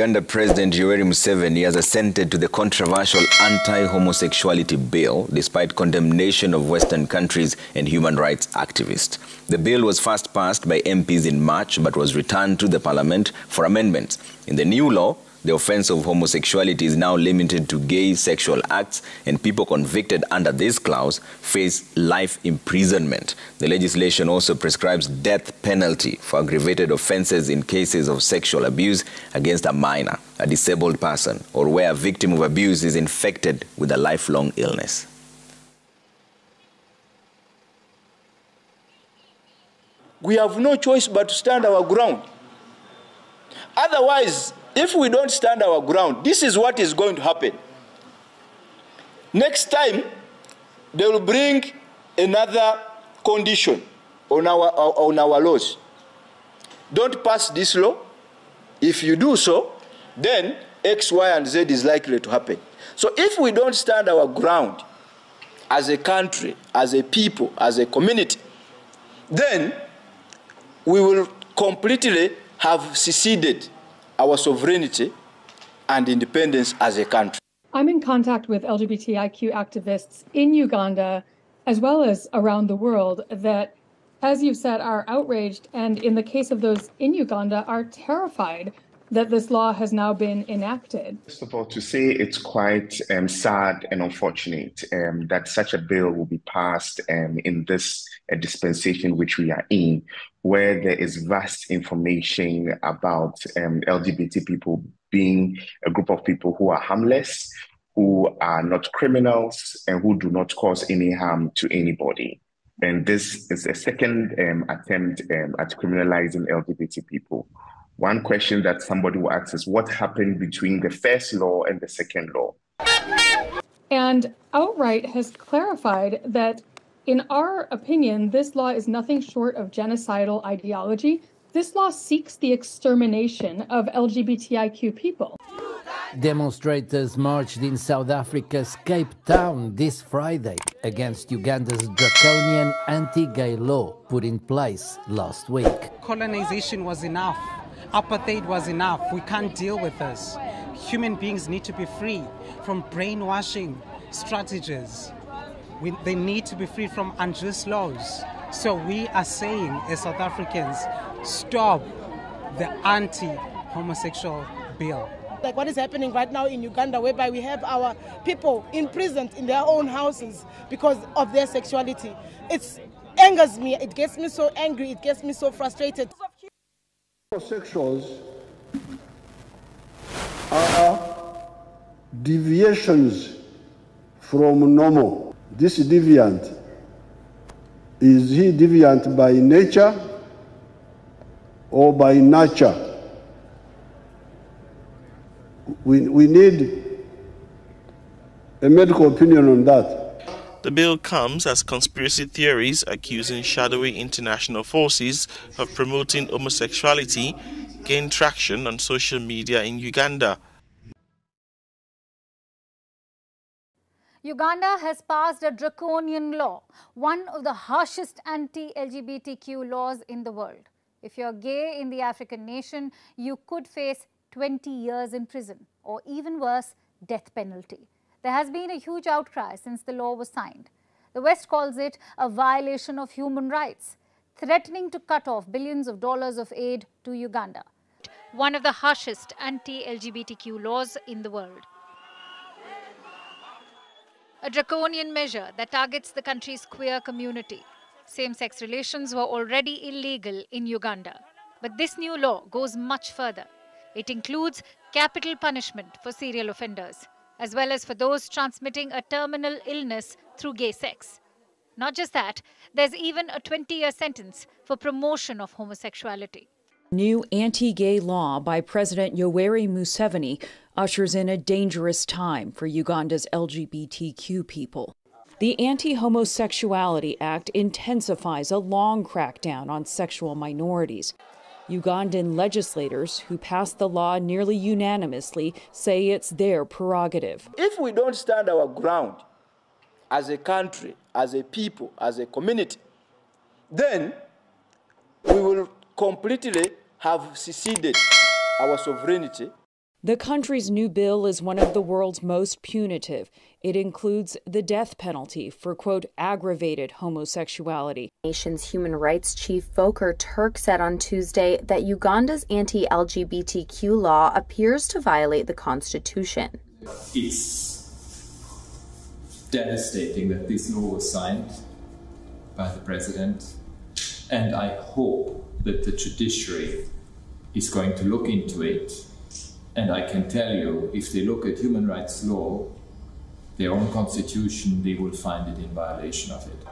Uganda President Yoweri Museveni has assented to the controversial anti-homosexuality bill despite condemnation of Western countries and human rights activists. The bill was first passed by MPs in March but was returned to the parliament for amendments. In the new law, the offense of homosexuality is now limited to gay sexual acts, and people convicted under this clause face life imprisonment. The legislation also prescribes death penalty for aggravated offenses in cases of sexual abuse against a minor, a disabled person, or where a victim of abuse is infected with a lifelong illness. We have no choice but to stand our ground. Otherwise, if we don't stand our ground, this is what is going to happen. Next time, they will bring another condition on our, on our laws. Don't pass this law. If you do so, then X, Y, and Z is likely to happen. So if we don't stand our ground as a country, as a people, as a community, then we will completely have seceded our sovereignty and independence as a country. I'm in contact with LGBTIQ activists in Uganda as well as around the world that, as you've said, are outraged and, in the case of those in Uganda, are terrified that this law has now been enacted. First of all, to say it's quite um, sad and unfortunate um, that such a bill will be passed um, in this uh, dispensation which we are in, where there is vast information about LGBT people being a group of people who are harmless, who are not criminals, and who do not cause any harm to anybody. And this is a second um, attempt um, at criminalizing LGBT people. One question that somebody will ask is what happened between the first law and the second law? And Outright has clarified that, in our opinion, this law is nothing short of genocidal ideology. This law seeks the extermination of LGBTIQ people. Demonstrators marched in South Africa's Cape Town this Friday against Uganda's draconian anti gay law put in place last week. Colonization was enough. Apartheid was enough. We can't deal with this. Human beings need to be free from brainwashing strategies. We, they need to be free from unjust laws. So we are saying, as South Africans, stop the anti homosexual bill. Like what is happening right now in Uganda, whereby we have our people imprisoned in their own houses because of their sexuality. It angers me. It gets me so angry. It gets me so frustrated. Homosexuals are deviations from normal. This deviant, is he deviant by nature or by nurture? We, we need a medical opinion on that. The bill comes as conspiracy theories accusing shadowy international forces of promoting homosexuality gain traction on social media in Uganda. Uganda has passed a draconian law, one of the harshest anti-LGBTQ laws in the world. If you're gay in the African nation, you could face 20 years in prison or even worse, death penalty. There has been a huge outcry since the law was signed. The West calls it a violation of human rights, threatening to cut off billions of dollars of aid to Uganda. One of the harshest anti-LGBTQ laws in the world. A draconian measure that targets the country's queer community. Same-sex relations were already illegal in Uganda. But this new law goes much further. It includes capital punishment for serial offenders, as well as for those transmitting a terminal illness through gay sex. Not just that, there's even a 20 year sentence for promotion of homosexuality. New anti gay law by President Yoweri Museveni ushers in a dangerous time for Uganda's LGBTQ people. The Anti Homosexuality Act intensifies a long crackdown on sexual minorities. Ugandan legislators who passed the law nearly unanimously say it's their prerogative. If we don't stand our ground as a country, as a people, as a community, then we will completely have seceded our sovereignty The country's new bill is one of the world's most punitive. It includes the death penalty for, quote, aggravated homosexuality. Nation's human rights chief Volker Turk said on Tuesday that Uganda's anti LGBTQ law appears to violate the constitution. It's devastating that this law was signed by the president, and I hope that the judiciary is going to look into it and I can tell you, if they look at human rights law, their own constitution, they will find it in violation of it.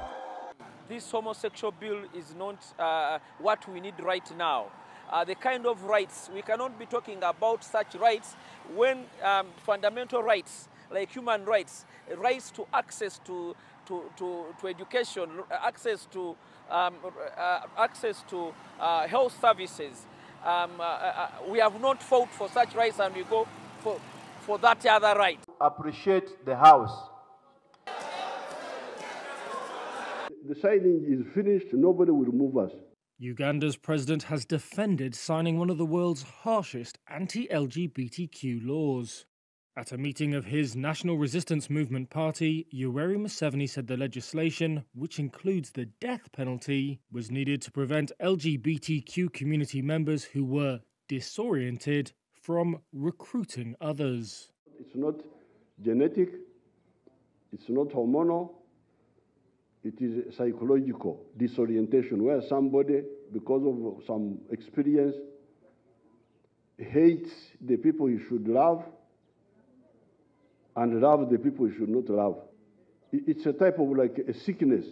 This homosexual bill is not uh, what we need right now. Uh, the kind of rights, we cannot be talking about such rights when um, fundamental rights, like human rights, rights to access to, to, to, to education, access to, um, uh, access to uh, health services, um, uh, uh, we have not fought for such rights and we go for, for that other right. Appreciate the House. The signing is finished, nobody will move us. Uganda's president has defended signing one of the world's harshest anti LGBTQ laws. At a meeting of his National Resistance Movement party, Yoweri Museveni said the legislation, which includes the death penalty, was needed to prevent LGBTQ community members who were disoriented from recruiting others. It's not genetic, it's not hormonal, it is psychological disorientation where somebody, because of some experience, hates the people he should love and love the people he should not love. It's a type of like a sickness.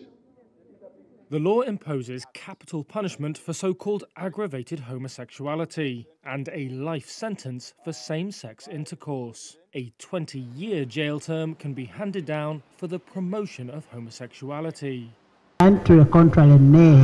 The law imposes capital punishment for so called aggravated homosexuality and a life sentence for same sex intercourse. A 20 year jail term can be handed down for the promotion of homosexuality. And to the contrary, nay.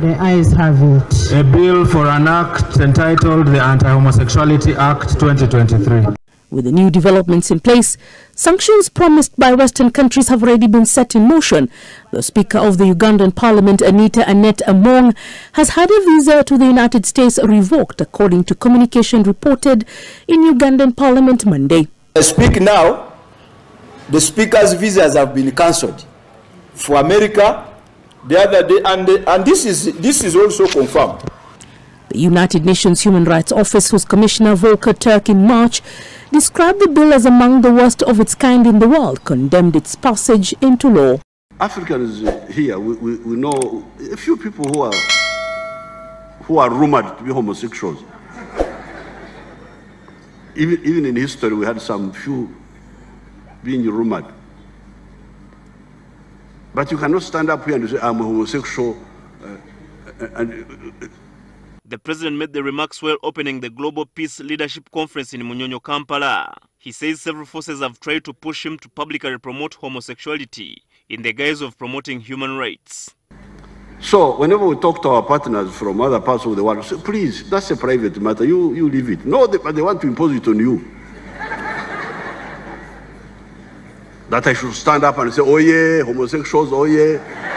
The ayes have it. A bill for an act entitled the Anti Homosexuality Act 2023. With the new developments in place, sanctions promised by Western countries have already been set in motion. The Speaker of the Ugandan Parliament, Anita Annette Among, has had a visa to the United States revoked, according to communication reported in Ugandan Parliament Monday. I speak now, the Speaker's visas have been cancelled for America the other day, and, and this, is, this is also confirmed. The United Nations Human Rights Office, whose Commissioner Volker Turk in March described the bill as among the worst of its kind in the world, condemned its passage into law. Africans here, we, we, we know a few people who are, who are rumored to be homosexuals. Even, even in history, we had some few being rumored. But you cannot stand up here and say, I'm a homosexual. Uh, and, uh, the president made the remarks while opening the Global Peace Leadership Conference in Munyonyo, Kampala. He says several forces have tried to push him to publicly promote homosexuality in the guise of promoting human rights. So, whenever we talk to our partners from other parts of the world, say, please, that's a private matter, you, you leave it. No, they, but they want to impose it on you. that I should stand up and say, oh yeah, homosexuals, oh yeah.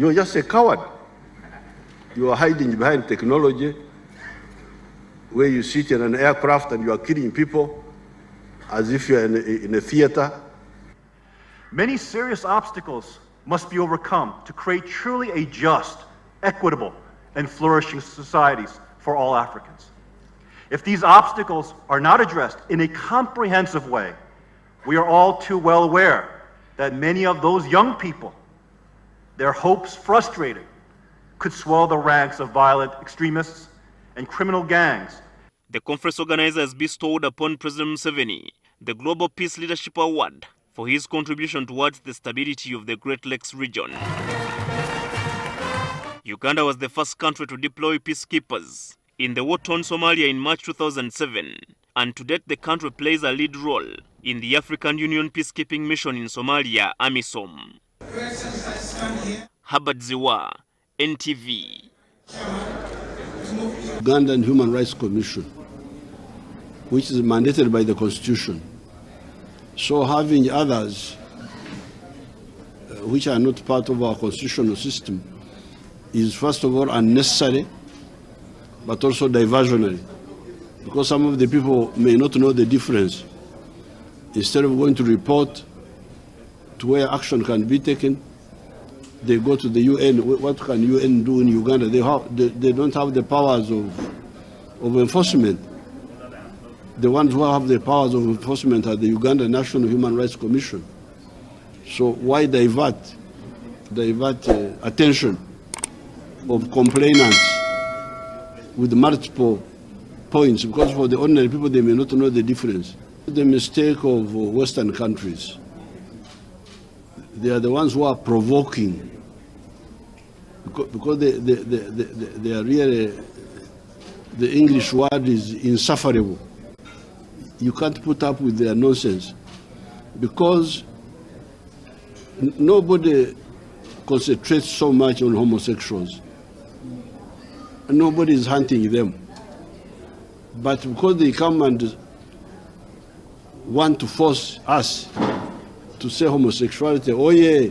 You're just a coward. You are hiding behind technology where you sit in an aircraft and you are killing people as if you're in a, in a theater. Many serious obstacles must be overcome to create truly a just, equitable, and flourishing societies for all Africans. If these obstacles are not addressed in a comprehensive way, we are all too well aware that many of those young people their hopes frustrated, could swell the ranks of violent extremists and criminal gangs. The conference organizers bestowed upon President Museveni the Global Peace Leadership Award for his contribution towards the stability of the Great Lakes region. Uganda was the first country to deploy peacekeepers in the war-torn Somalia in March 2007, and to date the country plays a lead role in the African Union peacekeeping mission in Somalia, AMISOM. Habad Ziwa, NTV. Ugandan Human Rights Commission, which is mandated by the Constitution. So having others uh, which are not part of our constitutional system is first of all unnecessary, but also diversionary. Because some of the people may not know the difference. Instead of going to report to where action can be taken, they go to the UN. What can UN do in Uganda? They, have, they, they don't have the powers of, of enforcement. The ones who have the powers of enforcement are the Uganda National Human Rights Commission. So why divert, divert uh, attention of complainants with multiple points? Because for the ordinary people, they may not know the difference. The mistake of uh, Western countries, they are the ones who are provoking because they, they, they, they, are really, the English word is insufferable. You can't put up with their nonsense because nobody concentrates so much on homosexuals. Nobody is hunting them. But because they come and want to force us to say homosexuality, oh yeah,